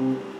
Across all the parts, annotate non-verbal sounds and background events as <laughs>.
Mm-hmm.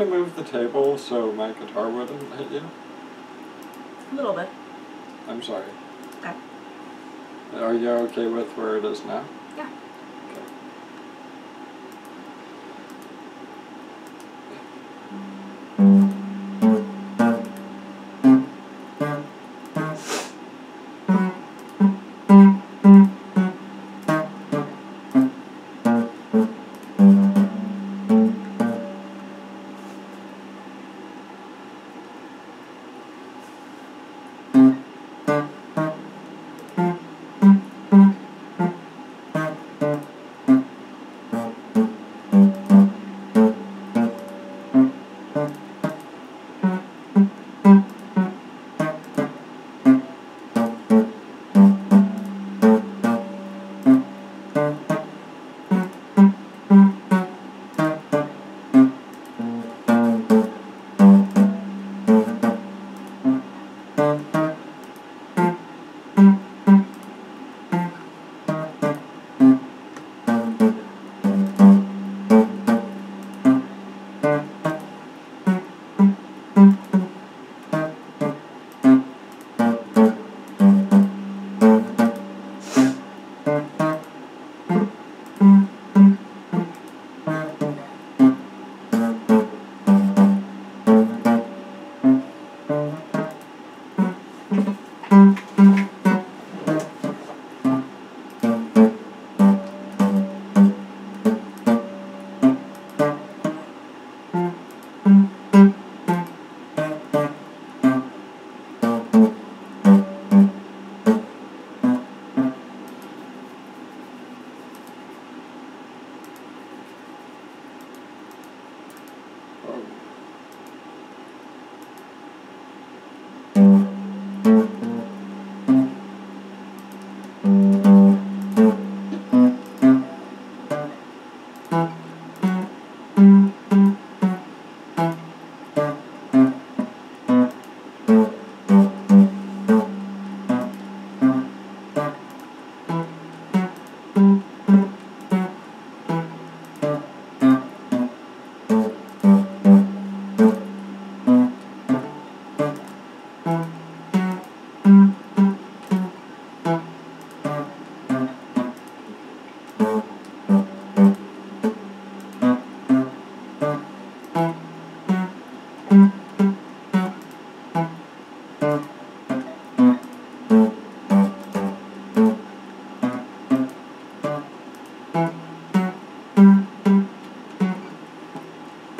To move the table so my guitar wouldn't hit you? A little bit. I'm sorry. Okay. Are you okay with where it is now? Yeah.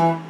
I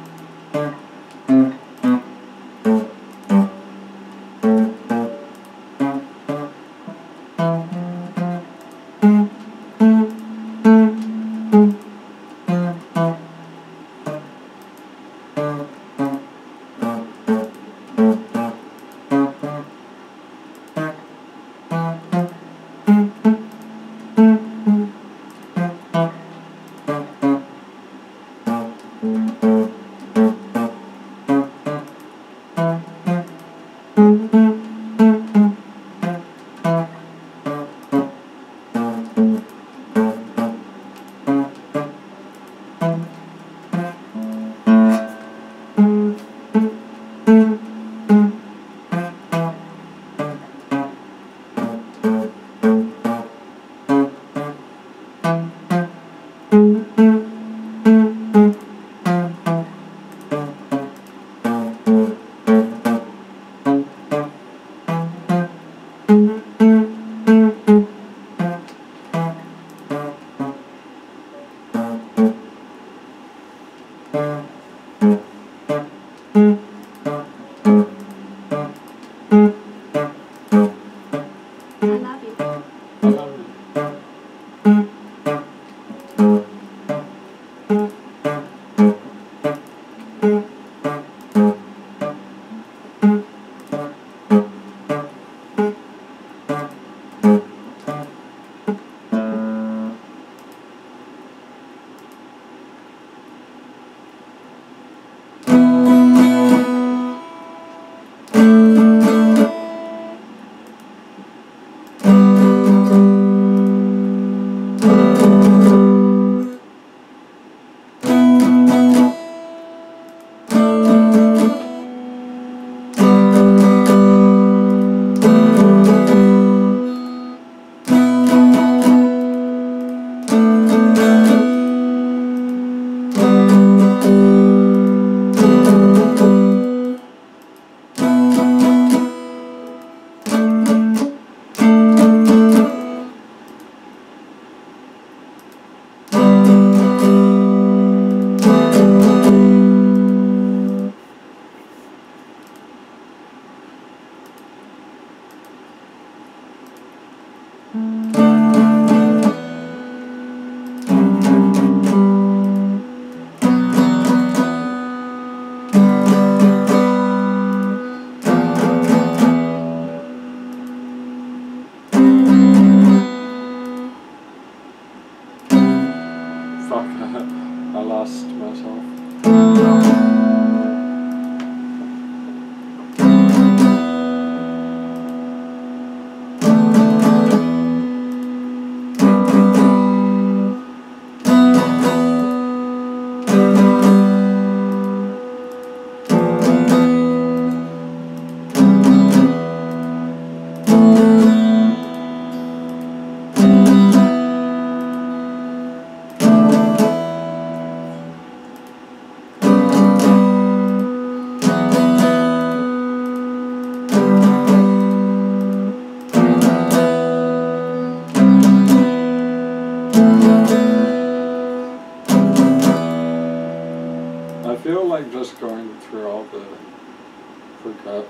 progr-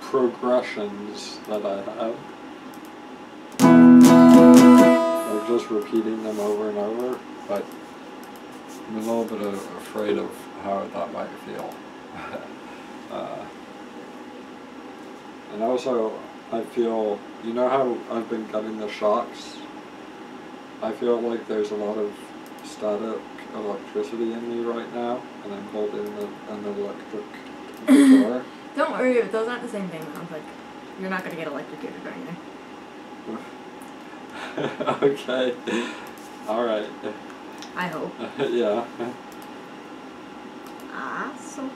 progressions that I have. I'm just repeating them over and over, but I'm a little bit of afraid of how that might feel. <laughs> uh, and also, I feel, you know how I've been getting the shocks? I feel like there's a lot of static electricity in me right now, and I'm holding an electric guitar. <laughs> Don't worry, those aren't the same thing. Sounds like you're not gonna get electrocuted or anything. <laughs> okay. Alright. I hope. <laughs> yeah. Ah, so.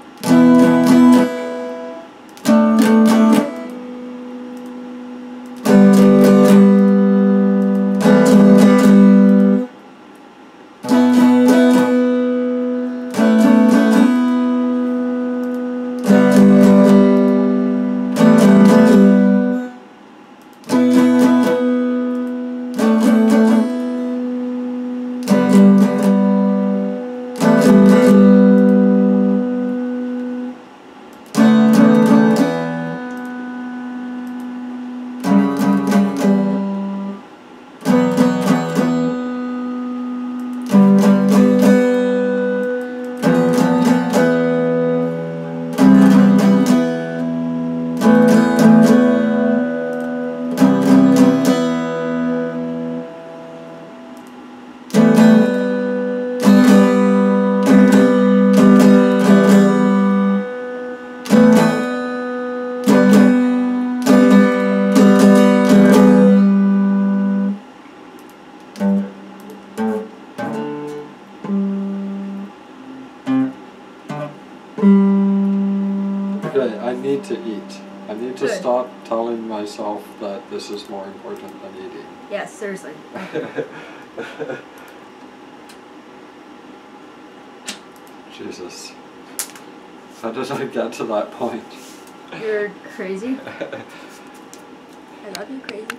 Okay, I need to eat. I need to Good. stop telling myself that this is more important than eating. Yes, seriously. <laughs> Jesus. How did I get to that point? You're crazy. <laughs> I love you, crazy.